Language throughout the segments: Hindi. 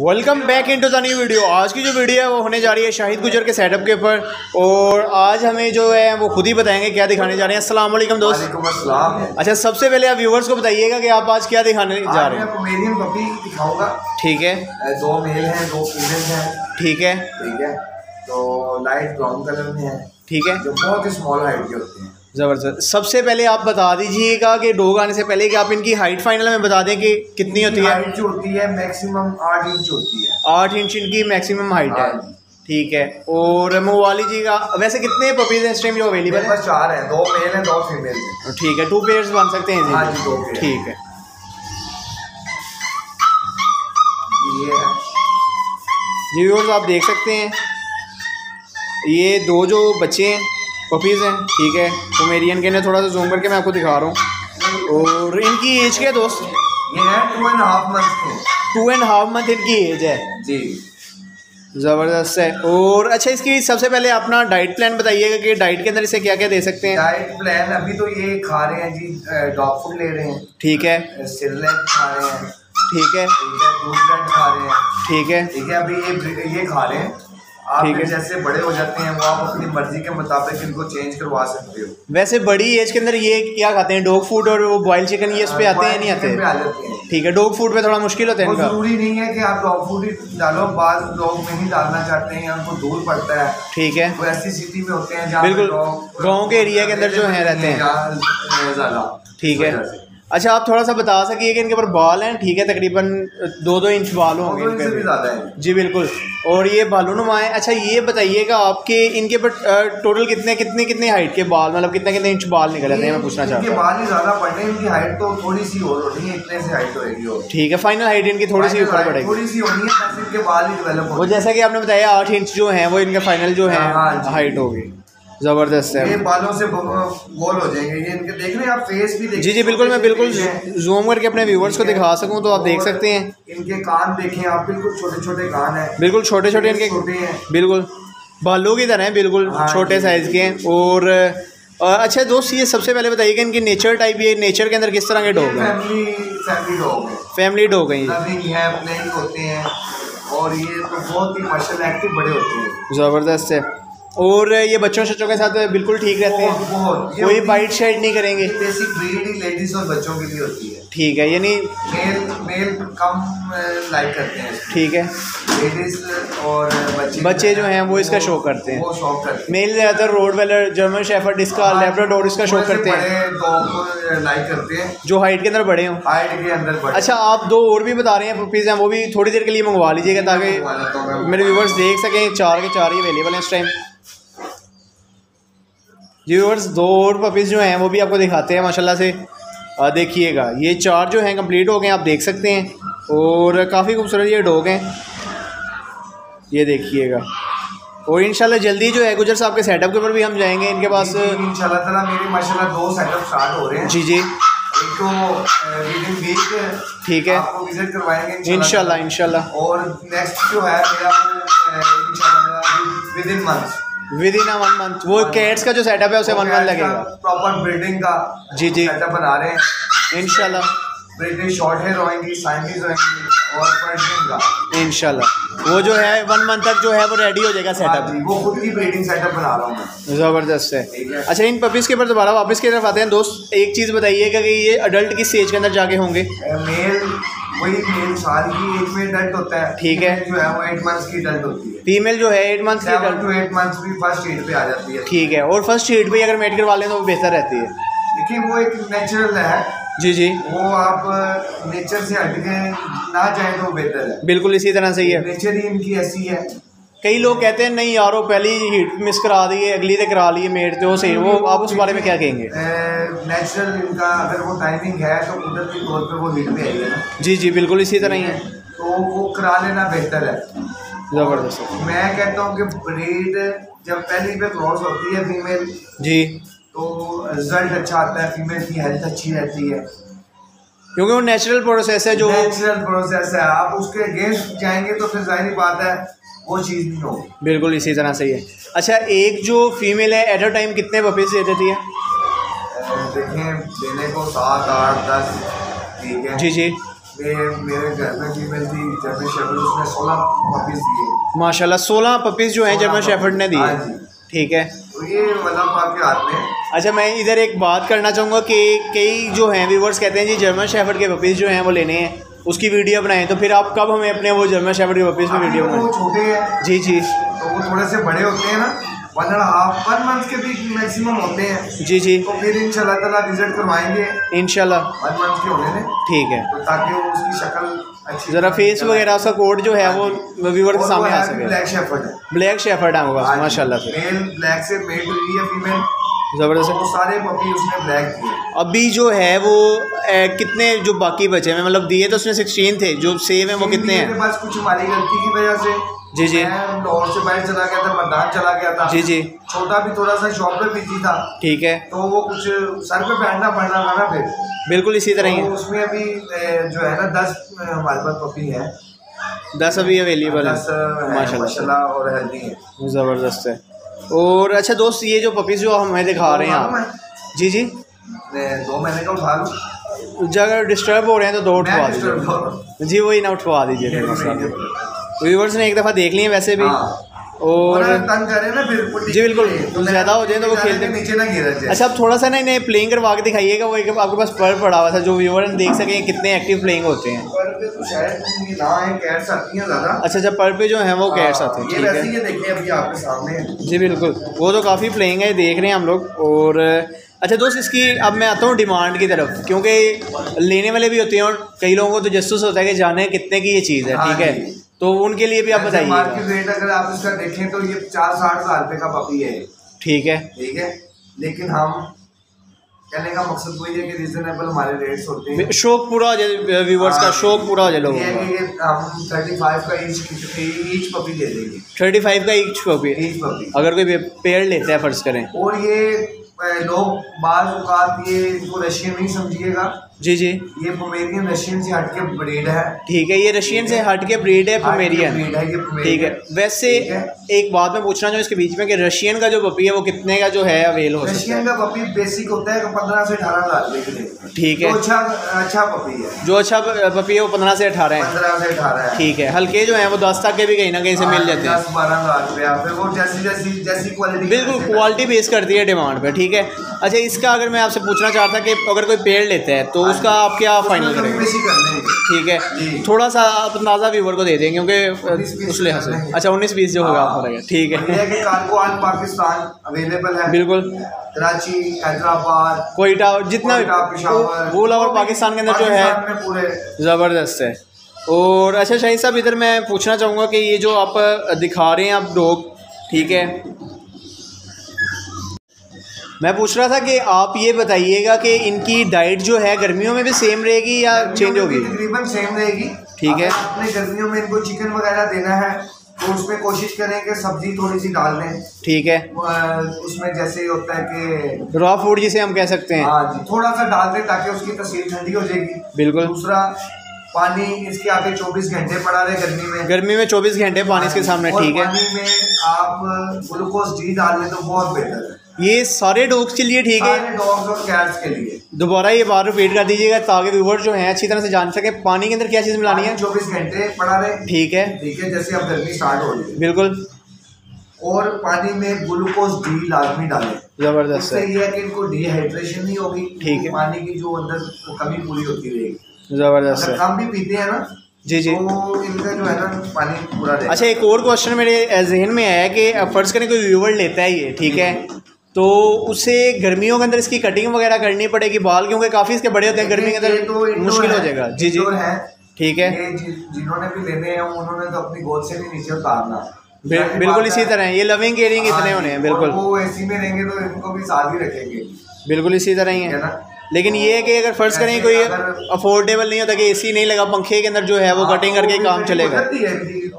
Welcome back into the new video आज की जो वीडियो है वो होने जा रही है शाहिद गुजर के सेटअप के ऊपर। और आज हमें जो है वो खुद ही बताएँगे क्या दिखाने जा रहे हैं। अस्सलाम वालेकुम दोस्त। अच्छा सबसे पहले आप व्यूवर्स को बताइएगा कि आप आज क्या दिखाने जा रहे हैं। दिखाऊँगा। ठीक है। दो मेल हैं दो फीमेल हैं। ठीक है। ठीक है। तो लाइट ब्राउन कलर में है। ठीक है। जो बहुत ही स्मॉल हाइट के होते हैं। ज़बरदस्त। सबसे पहले आप बता दीजिएगा कि डोग आने से पहले कि आप इनकी हाइट फाइनल में बता दें कि कितनी होती है? हाइट जो होती है मैक्सिमम आठ इंच होती है। आठ इंच इनकी मैक्सिमम हाइट है। हाँ। ठीक है। और मंगवा लीजिएगा। वैसे कितने पपीज़ हैं इस टाइम जो अवेलेबल है? चार हैं दो मेल हैं दो फीमेल हैं। ठीक है टू पेयर्स बन सकते हैं हाँ जी दो ठीक है। ये जी व्यूअर्स आप देख सकते हैं। ये दो जो बच्चे हैं पपीज़ हैं ठीक है। तो मेरी इनके ने थोड़ा सा जूम करके मैं आपको दिखा रहा हूँ। और इनकी एज क्या है दोस्त? ये है two and half month two and half month इनकी एज है। जी। ज़बरदस्त है। और अच्छा इसकी सबसे पहले अपना डाइट प्लान बताइएगा कि डाइट के अंदर इसे क्या क्या दे सकते हैं। डाइट प्लान अभी तो ये खा रहे हैं जी डॉग फ़ूड ले रहे हैं। ठीक है। खा रहे हैं। ठीक है। ठीक है दूध ब्रेड खा रहे हैं। ठीक है। ठीक है अभी ये ये खा रहे हैं। आप ठीक है। जैसे बड़े हो जाते हैं वो आप अपनी मर्ज़ी के मुताबिक इनको चेंज करवा सकते हो। वैसे बड़ी एज के अंदर ये क्या खाते हैं डॉग फ़ूड और वो बॉयल चिकन ये इस पे आते हैं नहीं आते? हैं। ठीक है डॉग फ़ूड पे थोड़ा मुश्किल होता है ज़रूरी नहीं है कि आप डॉग फ़ूड ही डालो बाद लोग नहीं डालना चाहते हैं उनको दूर पड़ता है। ठीक है। वो ऐसी सिटी में होते हैं बिल्कुल, गाँव के एरिया के अंदर जो है रहते हैं। ठीक है। अच्छा आप थोड़ा सा बता सकिए कि इनके ऊपर बाल हैं? ठीक है तकरीबन दो दो इंच बाल होंगे इनके भी। ज़्यादा है। जी बिल्कुल। और ये बालू नुमा है? अच्छा ये बताइएगा आपके इनके ऊपर टोटल कितने कितने कितने हाइट के बाल मतलब कितने कितने इंच बाल निकल आते हैं मैं पूछना चाहता हूँ। बाल ही ज़्यादा इनकी हाइट तो थोड़ी सी और होनी है इतने से हाइट और। ठीक है फाइनल हाइट इनकी थोड़ी सी ऊपर बढ़ेगी थोड़ी सी होनी है इनके बाल ही डेवलप वो जैसा कि आपने बताया आठ इंच जो है वो इनका फाइनल जो है हाँ, हाइट होगी। ज़बरदस्त हैं। ये बालों से गोल हो जाएँगे। ये इनके देख रहे हैं आप फेस भी देख जी जी बिल्कुल मैं बिल्कुल जूम करके अपने व्यूवर्स को दिखा सकूँ तो आप देख सकते हैं। इनके कान देखें आप बिल्कुल छोटे छोटे कान हैं। बिल्कुल छोटे छोटे इनके छोटे हैं। बिल्कुल। बालों की तरह हैं बिल्कुल हाँ छोटे साइज़ के हैं। और अच्छा दोस्त ये सबसे पहले बताइए कि इनकी नेचर टाइप ये नेचर के अंदर किस तरह के डॉग हैं? फैमिली डॉग है। फैमिली डॉग हैं है होते हैं। और ये तो बहुत ही मार्शल एक्टिव बड़े होते हैं। ज़बरदस्त है। और ये बच्चों शच्चों के साथ बिल्कुल ठीक रहते हैं। कोई बाइट शाइट नहीं करेंगे। बेसिक ब्रीड ही लेडीज़ और बच्चों के लिए होती है। ठीक है यानी मेल मेल कम लाइक करते हैं ठीक है। लेडीज़ और बच्चे बच्चे जो हैं वो इसका शो करते हैं। वो शौक करते हैं। मेल ज़्यादातर रोड वेलर जर्मन शेफर्ड इसका लेब्राडोर इसका शो करते हैं। लाइक करते हैं। जो हाइट के अंदर बड़े हों। हाइट के अंदर बड़े। अच्छा आप दो और भी बता रहे हैं पपीज़ हैं वो भी थोड़ी देर के लिए मंगवा लीजिएगा ताकि हूँ। मेरे व्यूवर्स देख सकें चार के चार ही अवेलेबल हैं इस टाइम जी व्यूवर्स दो और पपीज़ जो हैं वो भी आपको दिखाते हैं माशाल्लाह से। देखिएगा ये चार जो हैं कंप्लीट हो गए आप देख सकते हैं और काफ़ी खूबसूरत ये डॉग हैं। ये देखिएगा। और इंशाल्लाह जल्दी जो है गुजर साहब के सेटअप के ऊपर भी हम जाएँगे इनके पास इंशाल्लाह ताला मेरे माशाल्लाह दो सेटअप स्टार्ट हो रहे हैं। जी जी। तो वीक ठीक है। आपको विज़िट करवाएँगे इंशाल्लाह इंशाल्लाह और नेक्स्ट जो है मेरा इंशाल्लाह within month within one month वो कैट्स का जो सेटअप है उसे वन मंथ लगेगा। प्रॉपर ब्रीडिंग का जी, जी। सेटअप बना रहे हैं। इंशाल्लाह ब्रिटिश शॉर्ट हेयर होएँगी साइंटीज होएँगी और पर्शियन का। इंशाल्लाह वो जो है वन मंथ तक जो है वो रेडी हो जाएगा हाँ सेटअप जी, वो खुद की ब्रीडिंग सेटअप बना रहा हूँ मैं। ज़बरदस्त है। है। अच्छा इन पपीज़ के ऊपर दोबारा वापस की तरफ़ आते हैं। दोस्त एक चीज़ बताइएगा कि ये अडल्ट की स्टेज के अंदर जाके होंगे? मेल वही मेल साल की एज में डल्ट होता है। ठीक है। जो है वो एट मंथ्स की डल्ट होती है। फीमेल जो है एट मंथ की टू एट मंथ्स भी फ़र्स्ट एड पे आ जाती है। ठीक है और फ़र्स्ट एड पे अगर मेड करवा लें तो वो बेहतर रहती है। देखिए वो एक नेचुरल है। जी जी। वो आप नेचर से हट के ना जाए तो बेहतर है। बिल्कुल इसी तरह से ही है। नेचर ही इनकी ऐसी है। कई लोग कहते हैं नहीं यारो पहली हीट मिस करा दी है अगली से करा ली है मेड तो सही वो आप उस बारे में क्या कहेंगे? नेचुरल इनका अगर वो टाइमिंग है तो कुदरती तौर पर वो हीट पे आई है ना? जी जी बिल्कुल इसी तरह ही है। तो वो करा लेना बेहतर है। ज़बरदस्त। मैं कहता हूँ कि ब्रीड जब पहली पे क्रॉस होती है फीमेल जी। तो रिज़ल्ट अच्छा आता है फीमेल की हेल्थ अच्छी रहती है। क्योंकि वो नेचुरल प्रोसेस है जो नेचुरल प्रोसेस है। आप उसके अगेंस्ट जाएँगे तो फिर ज़ाहिर बात है वो चीज़ नहीं होगी। बिल्कुल इसी तरह से ही है। अच्छा एक जो फीमेल है एट अ टाइम कितने पपीज दे देती है? देखें देने को सात आठ दस ठीक है। जी जी। मेरे घर में फीमेल थी जर्मन शेफर्ड उसने सोलह पपीज दिए। माशाल्लाह सोलह पपीज़ जो हैं जर्मन शेफर्ड ने दिए। हाँ ठीक है। तो ये मतलब आपके हाथ में है। अच्छा मैं इधर एक बात करना चाहूँगा कि कई जो हैं व्यूवर्स कहते हैं जी जर्मन शेफर्ड के पपीज़ जो हैं वो लेने हैं। उसकी वीडियो बनाएँ तो फिर आप कब हमें अपने वो जर्मन शेफर्ड के पपीज़ अभी वीडियो वो बनाएँ छोटे हैं। जी जी। तो वो थोड़े से बड़े होते हैं ना one and half one month के भी मैक्सिमम होते हैं। जी जी। तो फिर इंशाल्लाह ताला विज़िट करवाएँगे। इंशाल्लाह। वन मंथ के होने में। ठीक है। तो ताकि वो उसकी शक्ल अच्छी ज़रा फेस वगैरह उसका कोड जो है वो व्यूवर के सामने आ सके। ब्लैक शेफर्ड है ब्लैक शेफर्ड है होगा माशाल्लाह से मेल ब्लैक से मेल है फीमेल ज़बरदस्त। वो सारे पपी उसने ब्लैक दिए। अभी जो है वो ए, कितने जो बाकी बचे हैं? मतलब दिए तो उसने सिक्सटीन थे जो सेव हैं वो कितने मेरे हैं? पास कुछ हमारी गलती की वजह से। जी, जी। मैं लाहौर से बाहर चला गया था मरदान चला गया था। जी जी। छोटा भी थोड़ा सा शॉप पे बिज़ी था। ठीक है। तो वो कुछ सर पे बैठना पड़ना था ना फिर। बिल्कुल इसी तरह ही तो उसमें अभी जो है ना दस हमारे पास पपी है। दस अभी अवेलेबल है। माशाल्लाह। और हेल्दी है ज़बरदस्त है। और अच्छा दोस्त ये जो पपीज़ जो हमें दिखा रहे हैं आप। जी जी। दो महीने का उठा लूँ। अगर डिस्टर्ब हो रहे हैं तो दो उठवा दीजिए। जी वही ना उठवा दीजिए व्यूवर्स ने एक दफ़ा देख लिए वैसे भी। हाँ। और तंग करे ना फिर जी, बिल्कुल। तो ज़्यादा हो जाए तो वो खेलते- नीचे ना गिर जाए। अच्छा आप थोड़ा सा ना इन्हें प्लेइंग करवा के दिखाइएगा वो एक आपके पास पर पड़ा हुआ था जो व्यूवर देख सकें कितने एक्टिव प्लेइंग होते हैं। पर पे तो शायद ना है कैट्स आती हैं ज़्यादा। अच्छा अच्छा पर पे जो है वो कैट्स आते हैं हाँ, ठीक है। ये देखिए अभी आपके सामने। जी बिल्कुल। वो तो काफ़ी प्लेइंग है देख रहे हैं हम लोग और अच्छा दोस्त इसकी अब मैं आता हूँ डिमांड की तरफ़ क्योंकि लेने वाले भी होते हैं और कई लोगों को तो जसूस होता है कि जाने कितने की ये चीज़ है हाँ ठीक है। तो उनके लिए भी आप ऐसे मार्केट रेट अगर आप इसका देखें तो ये पचास साठ हज़ार रुपये का पपी है। ठीक है। ठीक है? लेकिन हम कहने का मकसद वही है कि रिजनेबल हमारे रेट्स होते हैं। शौक पूरा हो जाए व्यूवर्स का हाँ, शौक पूरा हो जाए लोगों का। हम थर्टी फाइव का ईच ईच पपी दे देंगे। थर्टी फाइव का एक पपी ईच पपी अगर कोई पेड़ लेता है फ़र्ज़ करें। और ये लोग बाज ये इनको रशियन नहीं समझिएगा। जी जी। ये पोमेरियन रशियन से हटके ब्रीड है। ठीक है ये रशियन से हट के ब्रीड है पोमेरियन है ठीक है। वैसे एक बात मैं पूछना चाहूँ इसके बीच में कि रशियन का जो पपी है वो कितने का जो है अवेल हो रशियन का पपी बेसिक होता है पंद्रह से अठारह हज़ार के लिए ठीक है। अच्छा अच्छा पपी है। जो अच्छा पपी है वो पंद्रह से अठारह है। पंद्रह से अठारह है। ठीक है। हल्के जो है वो दस तक के भी कहीं ना कहीं से मिल जाते हैं। दस बारह हज़ार रुपया। फिर वो जैसी जैसी जैसी क्वालिटी बिल्कुल क्वालिटी बेस करती है डिमांड पर ठीक है। अच्छा इसका अगर मैं आपसे पूछना चाहता कि अगर कोई पेड़ लेता है तो उसका आप क्या फाइनल करेंगे? ठीक है। थोड़ा सा आप अंदाज़ा व्यूवर को दे दें क्योंकि उस लिहाज से। अच्छा उन्नीस बीस जो होगा हाँ। आप करेंगे ठीक है। है पाकिस्तान अवेलेबल है। बिल्कुल। कराची हैदराबाद कोयटा जितना पेशावर। और पाकिस्तान के अंदर जो है ज़बरदस्त है। और अच्छा शाहिद साहब इधर मैं पूछना चाहूँगा कि ये जो आप दिखा रहे हैं आप डॉग ठीक है मैं पूछ रहा था कि आप ये बताइएगा कि इनकी डाइट जो है गर्मियों में भी सेम रहेगी या चेंज होगी? तकरीबन सेम रहेगी। ठीक है। अगर आपने गर्मियों में इनको चिकन वगैरह देना है तो उसमें कोशिश करें कि सब्ज़ी थोड़ी सी डाल दें। ठीक है। उसमें जैसे होता है कि रॉ फ़ूड जिसे हम कह सकते हैं। हाँ जी थोड़ा सा डाल दें ताकि उसकी तस्वीर ठंडी हो जाएगी। बिल्कुल। दूसरा पानी इसके आगे 24 घंटे पड़ा रहे गर्मी में। गर्मी में 24 घंटे पानी इसके सामने ठीक है। पानी में आप ग्लूकोज डी डाल लें तो बहुत बेहतर है। ये सारे डॉग्स के लिए ठीक है। डॉग्स और कैट्स के लिए। दोबारा ये बार रिपीट कर दीजिएगा ताकि व्यूवर जो हैं अच्छी तरह से जान सके पानी के अंदर क्या चीज़ मिलानी है? चौबीस घंटे पड़ा रहे। ठीक है। ठीक है जैसे अब गर्मी स्टार्ट हो रही है। बिल्कुल। और पानी में ग्लूकोज डी लाजमी डालें। ज़बरदस्त है। ये है कि इनको डिहाइड्रेशन नहीं होगी। ठीक है। पानी की जो अंदर कमी पूरी होती रहेगी। ज़बरदस्त है। कम भी पीते हैं ना जी जी। तो इनका जो है ना पानी पूरा अच्छा एक और क्वेश्चन मेरे जहन में आया कि फ़र्ज़ करें कोई व्यूवर लेता है ये ठीक है? तो उसे गर्मियों के अंदर इसकी कटिंग वगैरह करनी पड़ेगी बाल क्योंकि काफ़ी इसके बड़े होते हैं गर्मी के अंदर तो मुश्किल हो जाएगा। जी जी। है। ठीक है। जिन्होंने भी लेने हैं उन्होंने तो अपनी गोद से भी नीचे उतारना। बिल्कुल इसी तरह है। ये लविंग केयरिंग हाँ इतने होने हैं बिल्कुल। वो एसी में रहेंगे तो इनको भी साथ ही रखेंगे। बिल्कुल इसी तरह ही है। है ना? लेकिन ये है कि अगर फ़र्ज़ करें कोई अफोर्डेबल नहीं होता कि एसी नहीं लगा पंखे के अंदर जो है वो कटिंग करके काम चलेगा।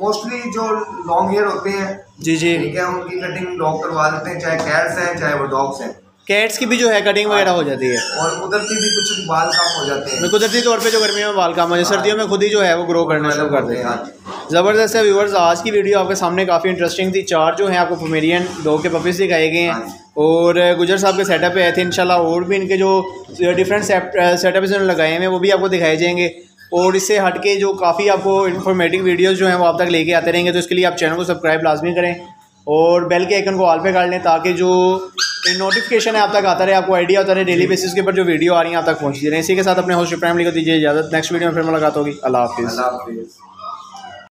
मोस्टली जो लॉन्ग हेयर होते हैं जी जी। ठीक है उनकी कटिंग डॉग करवा देते हैं चाहे कैट्स हैं चाहे वो डॉग्स हैं। कैट्स की भी जो है कटिंग वगैरह हो जाती है। और कुदरती भी कुछ बाल काम हो जाते हैं। कुदरती तौर पे जो गर्मियों में बाल काम हो जाए सर्दियों में खुद ही जो है वो ग्रो करना शुरू कर देते हैं। हाँ ज़बरदस्त है व्यूवर्स आज की वीडियो आपके सामने काफ़ी इंटरेस्टिंग थी। चार जो हैं आपको पोमेरियन डॉग के पपीज़ दिखाए गए हैं। और गुजर साहब के सेटअप आए थे इंशाल्लाह और भी इनके जो डिफरेंट सेटअप इन्होंने लगाए हैं वो भी आपको दिखाए जाएँगे। और इससे हट के जो काफ़ी आपको इन्फॉर्मेटिव वीडियोज़ जो हैं वो आप तक लेके आते रहेंगे तो इसके लिए आप चैनल को सब्सक्राइब लाजमी करें। और बेल के आइकन को ऑल पे कर लें ताकि जो नोटिफिकेशन है, आप तक आता रहे, आपको आइडिया होता रहे डेली बेसिस के ऊपर जो वीडियो आ रही है, आप तक पहुँचती रहे। इसी के साथ अपने होस्ट फैमिली को दीजिए इजाज़त। नेक्स्ट वीडियो में फिर मुलाकात होगी। अल्लाह हाफिज़।